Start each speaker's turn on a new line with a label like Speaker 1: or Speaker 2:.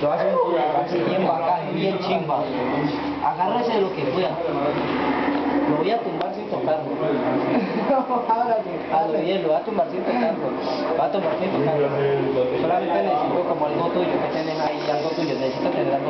Speaker 1: Lo hace así bien bacán, bien chimba. Agárrese lo que pueda. Lo voy a tumbar sin tocarlo. A lo bien, lo va a tumbar sin tocarlo. Va a tumbar sin tocarlo. Solamente necesito como algo tuyo que tenés ahí, algo tuyo. Necesito tener algo